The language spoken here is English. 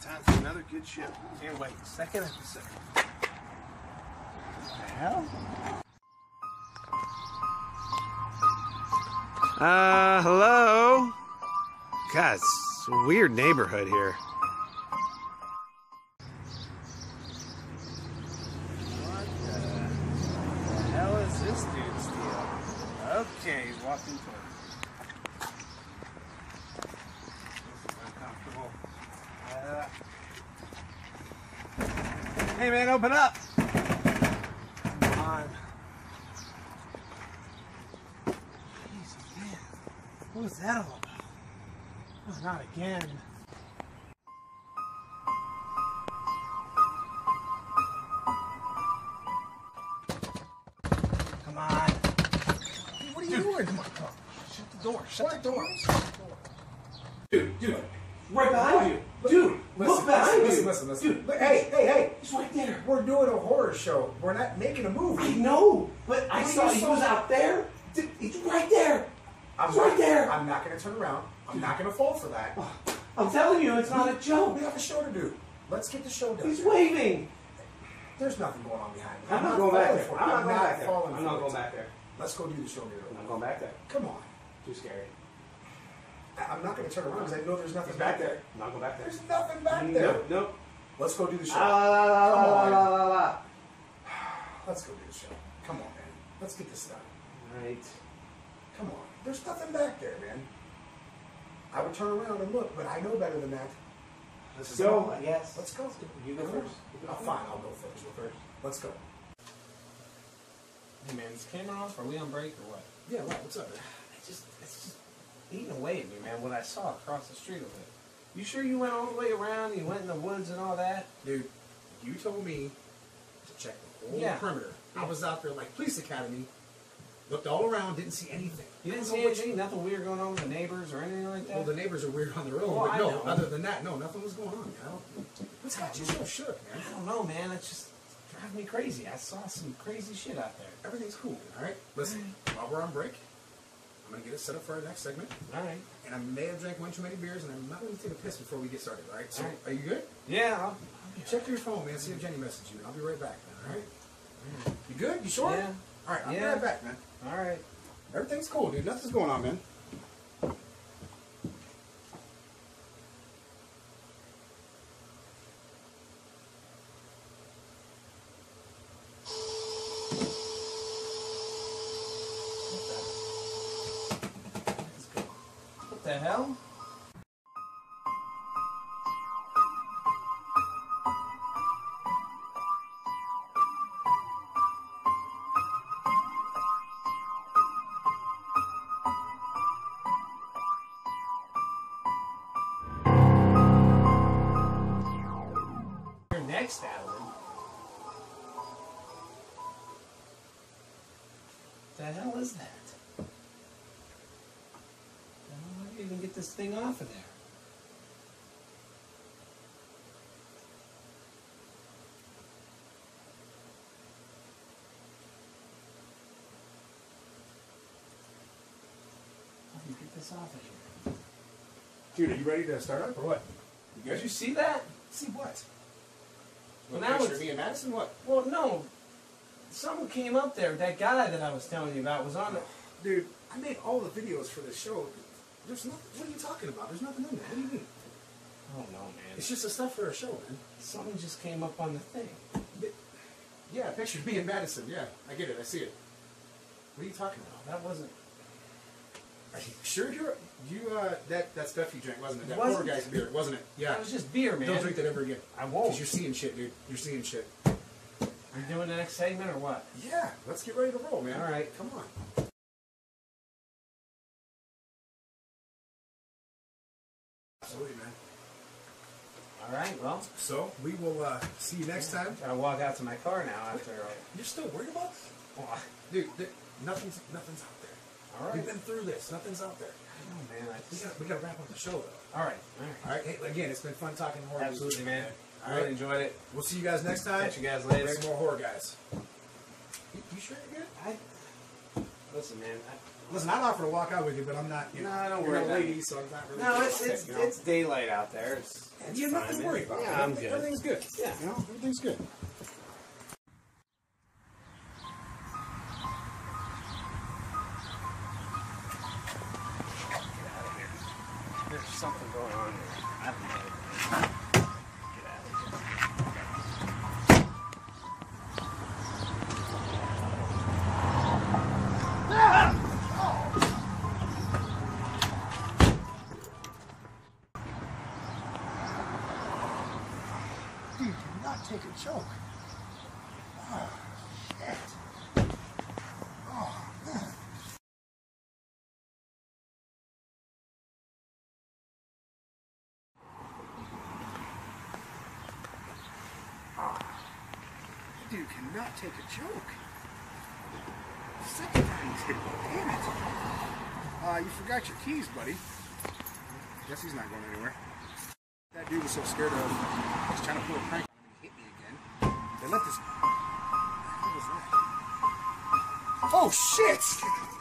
time for another good ship. Can't wait. Second episode. What the hell? Uh, hello? God, it's a weird neighborhood here. What the hell is this dude's deal? Okay, he's walking towards me. This is uncomfortable. Hey man, open up! Come on. Jesus, man. What was that all about? Oh, not again. Come on. What are you doing? Come on, come on. Shut the door. Shut the door. Dude, dude. Right behind you. Dude, look behind listen, listen, listen. Dude, hey, hey, hey. he's right there. We're doing a horror show. We're not making a movie. know, but I What saw he was out there. Dude, He's right there. I'm He's right there. I'm not going to turn around. I'm not going to fall for that. Oh, I'm telling you, it's not a joke. We have a show to do. Let's get the show done. He's waving. There's nothing going on behind me. I'm not going back there. for it. I'm not going back there. I'm not going back there. Let's go do the show. I'm not going back there. Come on. Too scary. I- I'm not going to turn around because I know there's nothing He's back back there. there. I'm not going back there. There's nothing back there. Nope. Nope. Let's go do the show. Ah, la, la, la, Come la, on. la, la, la. Let's go do the show. Come on, man. Let's get this done. Right. Come on. There's nothing back there, man. I would turn around and look, but I know better than that. Let's go, I guess. Let's go. You go Come first. You go Oh, fine, I'll go first. You go first. Let's go. Hey man, is camera off? Are we on break or what? Yeah, what? What's up? man? I just, it's just eating away at me, man. What I saw across the street of it. You sure you went all the way around? You went in the woods and all that? Dude, you told me to check the whole Yeah. perimeter. I was out there like police academy, looked all around, didn't see anything. You didn't see anything? Nothing weird going on with the neighbors or anything like that? Well, the neighbors are weird on their own, Oh, but no, other than that, no, nothing was going on. man. What's got you so shook, man? I don't know, man. It's just driving me crazy. I saw some crazy shit out there. Everything's cool, all right? Listen, while we're on break, I'm going to get it set up for our next segment. All right. And I may have drank one too many beers, and I'm not going to take a piss before we get started, all right? So, All right. are you good? Yeah. I'll, Check your phone, man. See if Jenny messaged you, I'll be right back, all right? You good? You sure? Yeah. All right, I'll Yeah. be right back, man. all right. Everything's cool, dude. Nothing's going on, man. The hell? Next, Alan. The hell is that? How do you even get this thing off of there? How do you get this off of here? Dude, are you ready to start up or what? You guys, you see that? See what? Well, now it's- me and Madison, what? Well, no. Someone came up there. That guy that I was telling you about was on it. Dude, I made all the videos for the show. There's nothing. What are you talking about? There's nothing in there. What do you mean? I don't know, man. It's just the stuff for a show, man. Something just came up on the thing. Yeah, picture me and Madison. Yeah, I get it. I see it. What are you talking about? That wasn't. Are you sure you're you? Uh, that that stuff you drank wasn't it? That Wasn't poor guy's beer, wasn't it? Yeah. That was just beer, man. Don't drink that ever again. I won't. Cause you're seeing shit, dude. You're seeing shit. Are you doing the next segment or what? Yeah. Let's get ready to roll, man. All right. Come on. All right. Well, So we will uh, see you next time. gotta walk out to my car now after. uh, You're still worried about this? Oh, Dude, there, nothing's nothing's out there. all right. We've been through this. Nothing's out there. Oh, man. I We just, we got to wrap up the show though. all right. All right. All right. Hey, again, it's been fun talking horror. Absolutely, man. All I really right. enjoyed it. We'll see you guys next time. Catch you guys later. Some more horror guys. You, you sure you're good? I listen, man. I, Listen, I'd offer to walk out with you, but I'm not. You know, No, don't you're worry a about lady, it. so I'm not really. No, it's it's, it's daylight out there. It's, it's you have nothing fine, to worry about. Yeah. I'm good. Everything's good. Yeah. You know, everything's good. There's something going on here. I don't know. Joke. Oh, shit. Oh, man. Dude cannot take a joke. Second time hit. Damn it. Uh, you forgot your keys, buddy. Guess he's not going anywhere. That dude was so scared of. He's trying to pull a prank left this. Oh shit!